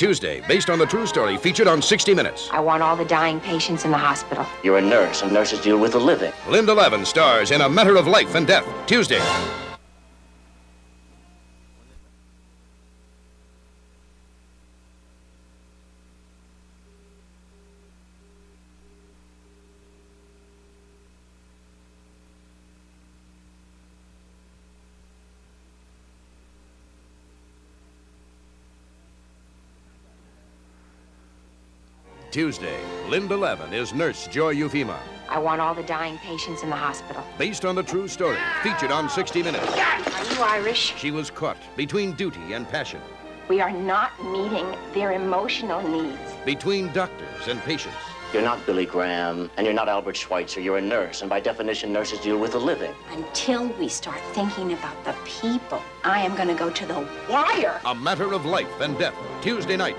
Tuesday, based on the true story featured on 60 Minutes. I want all the dying patients in the hospital. You're a nurse, and nurses deal with the living. Linda Lavin stars in A Matter of Life and Death. Tuesday. Tuesday, Linda Lavin is Nurse Joy Ufema. I want all the dying patients in the hospital. Based on the true story, featured on 60 Minutes. Are you Irish? She was caught between duty and passion, We are not meeting their emotional needs. between doctors and patients, You're not Billy Graham, and you're not Albert Schweitzer. You're a nurse, and by definition, nurses deal with the living. Until we start thinking about the people, I am going to go to the wire. A Matter of Life and Death. Tuesday night.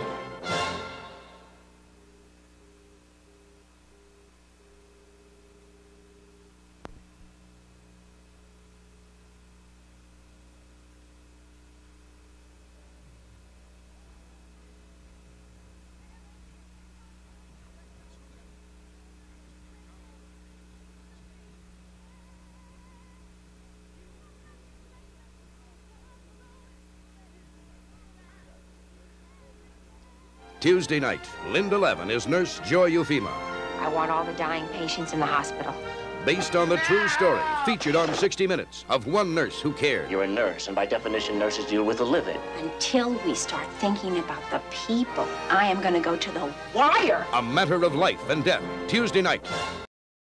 Tuesday night, Linda Lavin is Nurse Joy Ufema. I want all the dying patients in the hospital. Based on the true story, featured on 60 Minutes, of one nurse who cared. You're a nurse, and by definition, nurses deal with the living. Until we start thinking about the people, I am going to go to the wire. A Matter of Life and Death. Tuesday night.